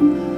Amen.